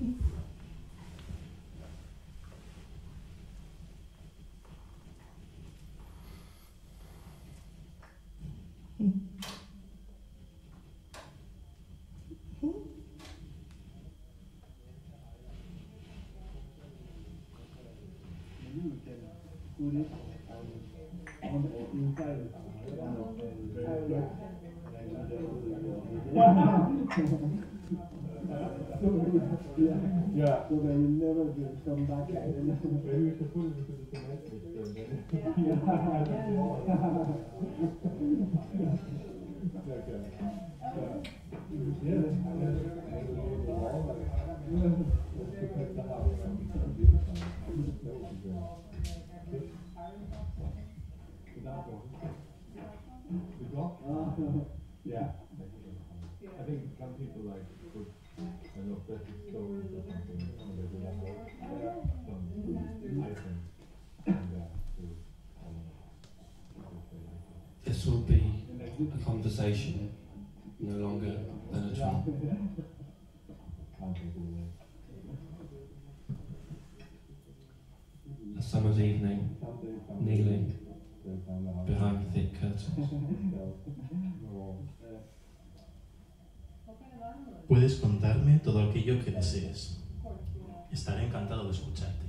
Yeah. yeah, yeah. So that you never just come back Maybe we should put it into the. Yeah. Yeah. Yeah. yeah. sensation eh, no longer than a drum. A summer's evening, kneeling behind thick curtains. Puedes contarme todo aquello que desees. Estaré encantado de escucharte.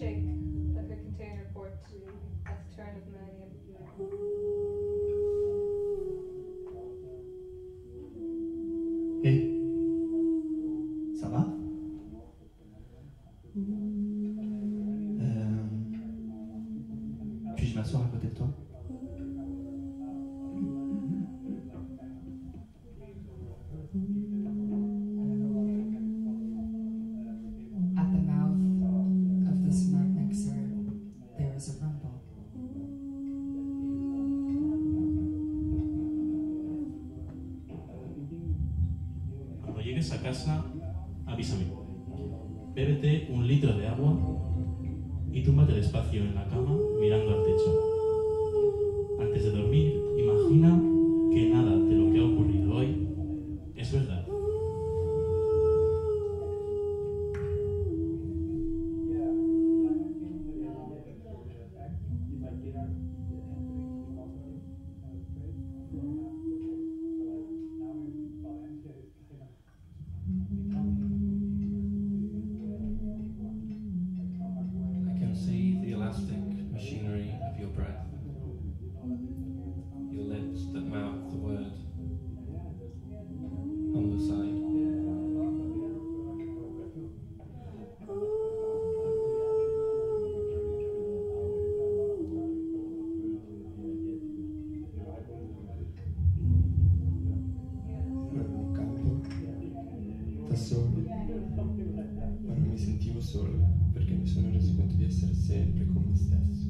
shake. y túmbate despacio en la cama mirando al techo. Antes de dormir, imagina da solo, ma non mi sentivo solo perché mi sono reso conto di essere sempre con me stesso.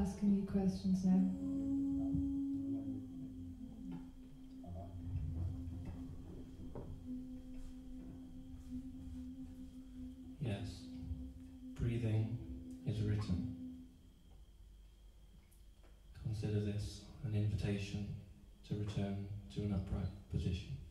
asking you questions now. Yes, breathing is written. Consider this an invitation to return to an upright position.